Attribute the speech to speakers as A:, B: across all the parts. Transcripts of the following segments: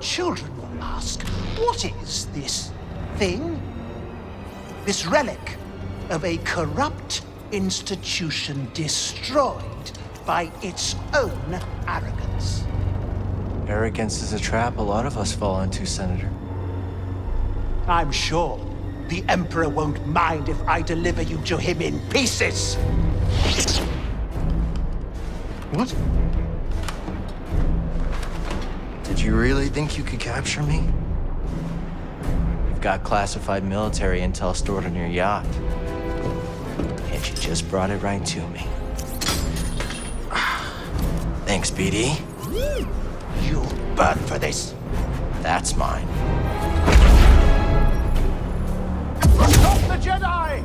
A: children will ask, what is this thing? This relic of a corrupt institution destroyed by its own arrogance.
B: Arrogance is a trap a lot of us fall into, Senator.
A: I'm sure the Emperor won't mind if I deliver you to him in pieces.
B: What? Did you really think you could capture me? You've got classified military intel stored on your yacht. And you just brought it right to me. Thanks, BD.
A: You'll burn for this.
B: That's mine.
A: Stop the Jedi!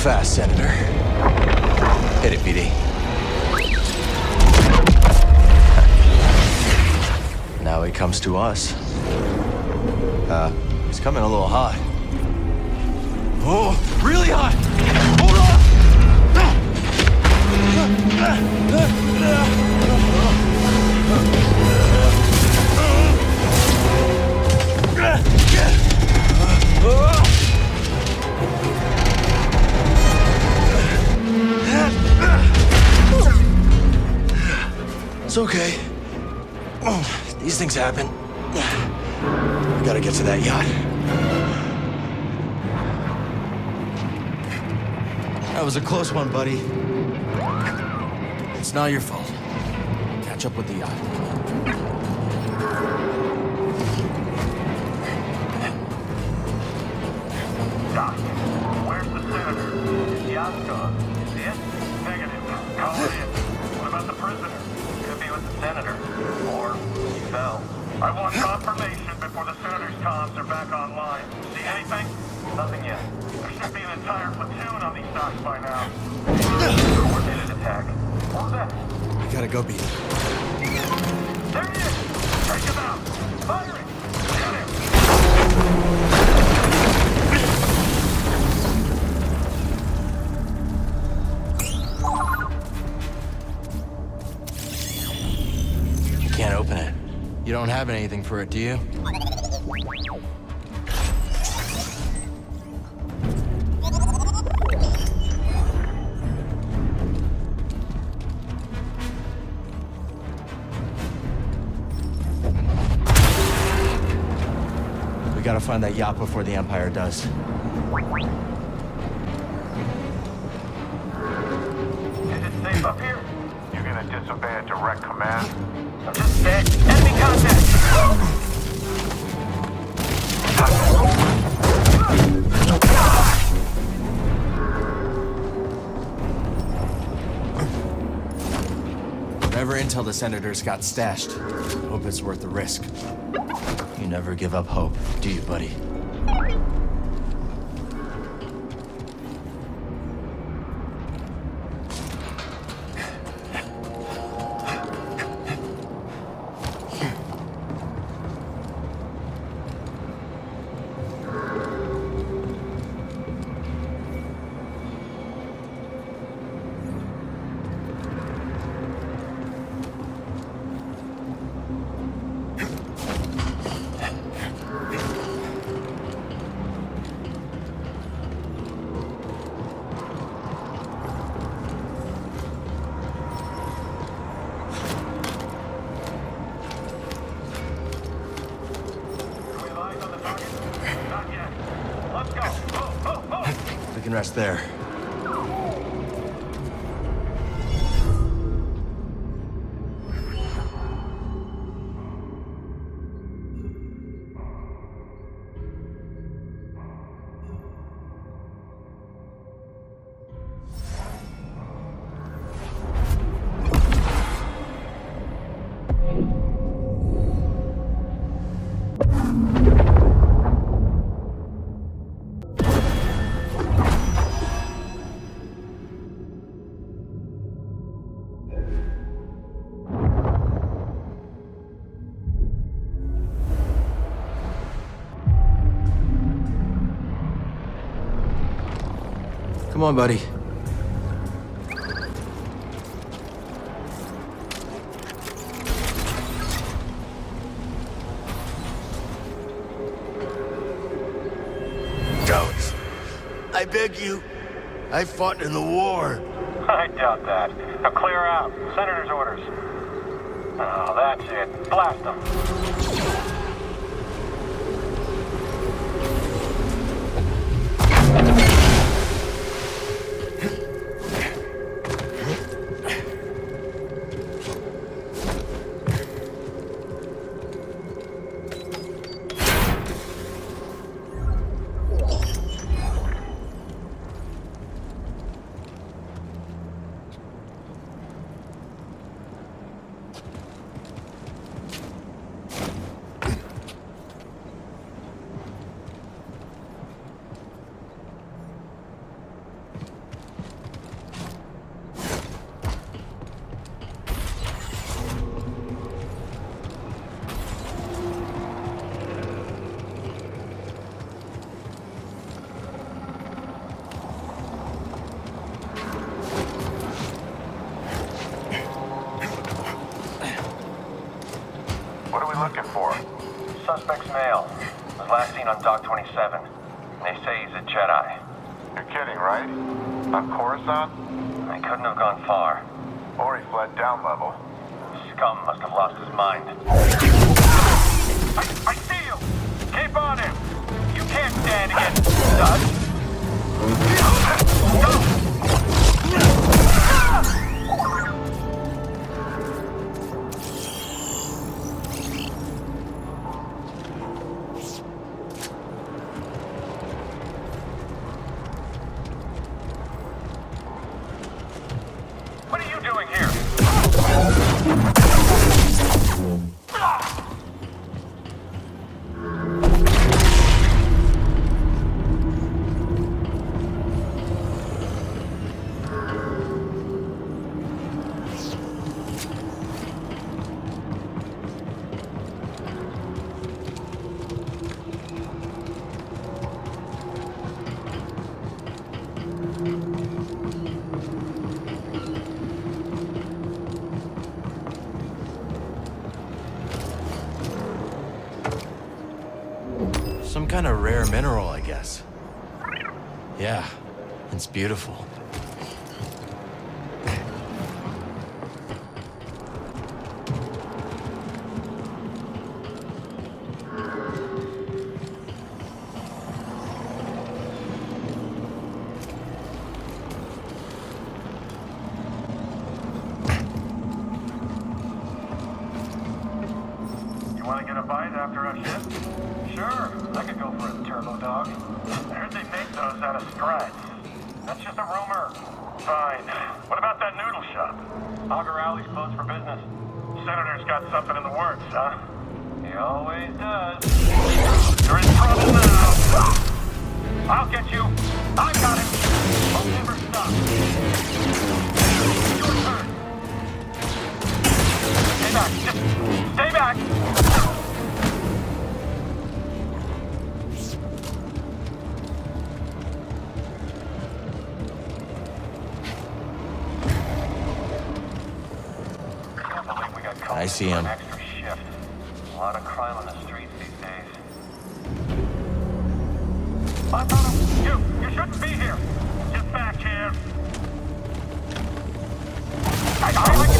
B: fast, Senator. Hit it, BD. Now he comes to us. Uh, he's coming a little hot. Oh, really hot! Hold It's okay. Oh, these things happen. We gotta get to that yacht.
C: That was a close one, buddy. It's not your fault. Catch up with the yacht. We gotta go beat him.
D: There he is! Take him out! Firing! Shoot him!
B: You can't open it.
C: You don't have anything for it, do you?
B: Gotta find that yacht before the Empire does.
D: Is it safe up here? You're gonna disobey a direct command? I'm just dead. Enemy contact!
C: Whatever intel the senators got stashed, hope it's worth the risk.
B: You never give up hope, do you, buddy? We can rest there. Come on, buddy.
E: Don't. I beg you. I fought in the war.
C: I doubt that. Now clear out. Senator's orders. Oh, that's it. Blast them. Far. Or he fled down level. Scum must have lost his mind. I, I see you! Keep on him! You can't stand against Dutch! Go!
B: Rare mineral, I guess. Yeah, it's beautiful.
C: Want to get a bite after our shift? Sure, I could go for a turbo dog. I heard they make those out of strats. That's just a rumor. Fine. What about that noodle shop? Auger Alley's closed for business. Senator's got something in the works, huh? He always does. You're in trouble now. I'll get you. I got him.
B: See him.
C: an extra shift. A lot of crime on the streets these days. You. You shouldn't be here. Get back here. I, I, I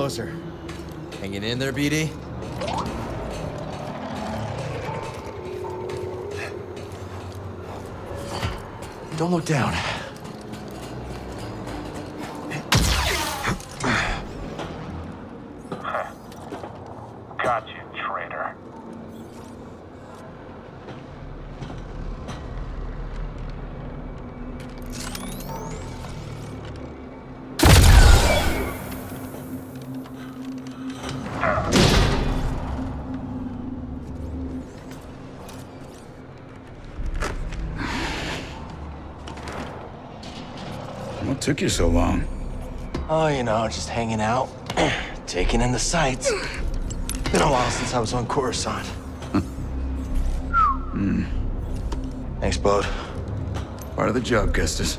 F: closer. Hanging in there, BD?
B: Don't look down.
G: What took you so long?
B: Oh, you know, just hanging out, taking in the sights. Been a while since I was on Coruscant. Hmm. Thanks, bud.
G: Part of the job, Custis.